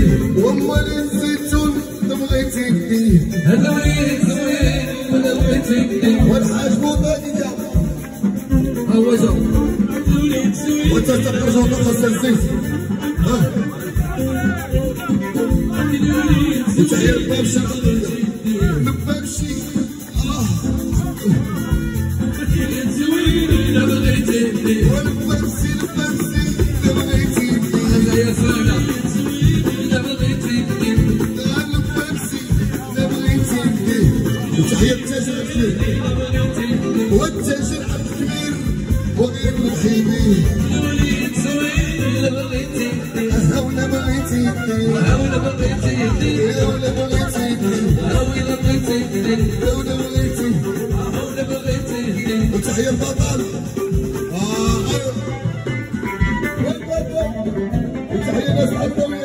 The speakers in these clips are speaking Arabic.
يهديه وامال الزيتون بغيتي يديه هذا وليد زوين وأنا بغيت يهديه والحاج مبادئ ها هو جا وانت تخرج وتقص الزيت. ها. وتحيا الباب شغال الباب شي زوين وأنا بغيت يهديه والباب سي الباب سي التاجر الكبير والتاجر الكبير وغير يهديه هاونا بغيتي هاولا بغيت يهديه هاونا بغيتي هاولا بغيت يهديه هاونا بغيتي هاولا بغيت يهديه وتحيا البطل وتحيا ناس عدوية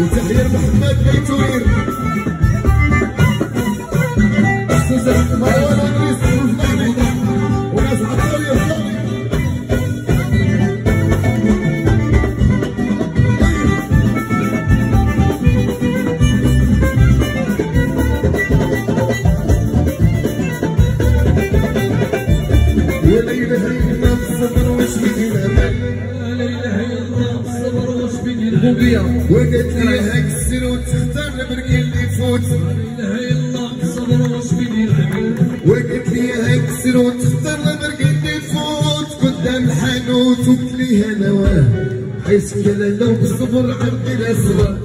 وتحيا محمد بيتوير أيوه أنا ادريس اله الا الصبر واش بين الامل الا الله الصبر واش بين الربوبيه وقالت لي هاك السر وتختار البركي اللي يفوت الا الله الصبر واش بين العمل وقالت لي هاك السر وتختار البركي اللي يفوت قدام الحانوت وقلت لي أنا واه حيث كان لو بالصبر عرقي لا صبر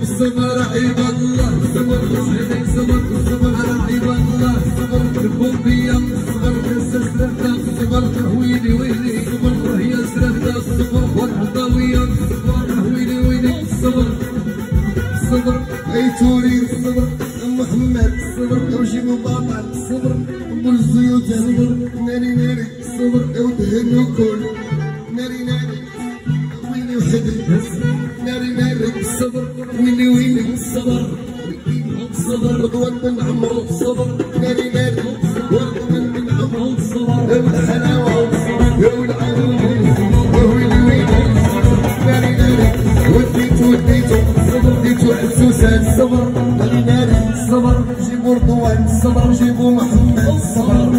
بالصبر عيب الله واش بين الصبر الصبر عيب الله الصبر الربوبيه الصبر السلسله الصبر ويلي ويلي الصبر وهي سلسله الصبر والعطاويه الصبر ويلي ويلي الصبر الصبر اي توري الصبر محمد الصبر وجيبوا بابا الصبر ابو الزيوت الصبر ناري ناري الصبر ودهن وكل ناري ناري ويلي وحدي ناري ناري الصبر ويلي ويلي الصبر الصبر. رضوان بن عمرو الصبر. ناري ناري ورضوان بن عمرو الصبر. ويلي ويلي ناري ناري وديتو وديتو الصبر. ناري ناري الصبر. جيبوا رضوان الصبر. جيبوا محمد الصبر.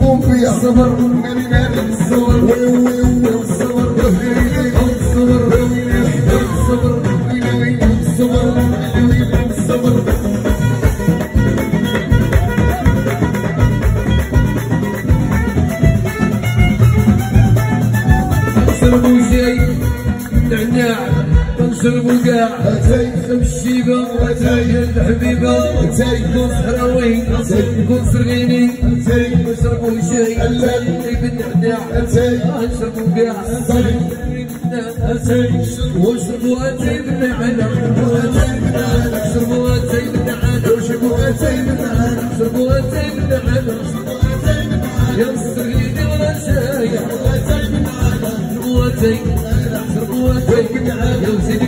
قوم فيا. الصبر. ناري ناري الصبر الصبر الصبر نشربوا كاع اتاي الشيبة يا الحبيبة نكون صحراوي نكون صغيري اتاي نشربوا شاي اللي بالنعناع اتاي نشربوا كاع واشربوا اتاي بالنعناع اشربوا اتاي بالنعناع وجيبوا اتاي من العالم اشربوا اتاي بالنعناع يا الصغيري ولا شاي شربوا اتاي شربوا اتاي يا وزيدك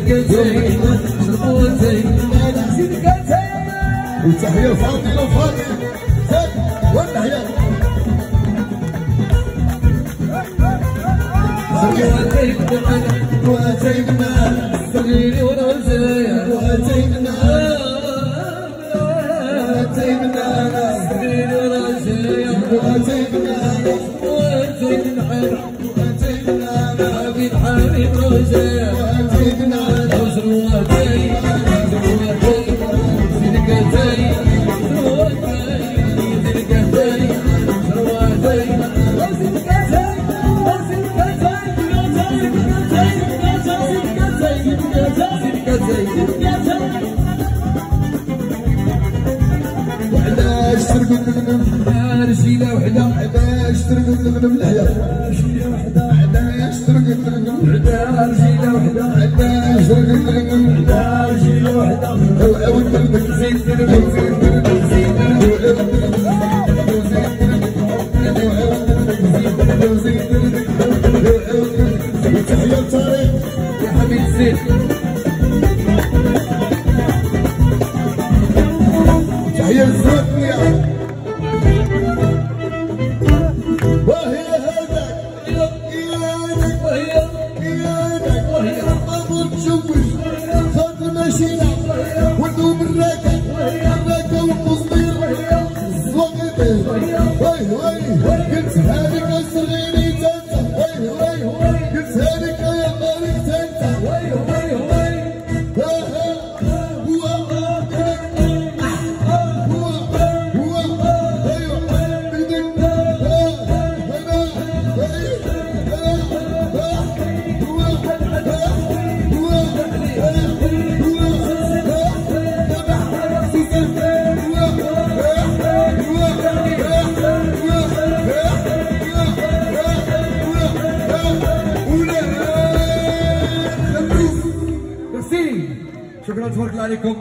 هي شربوا ترقد تقدم حنا رجيله وحده عداش ترقد تقدم لحيا رجيله وحده عداش ترقد تقدم عدا ترقد تقدم عدا ترقد زيد ترقد ترقد زيد alaikum.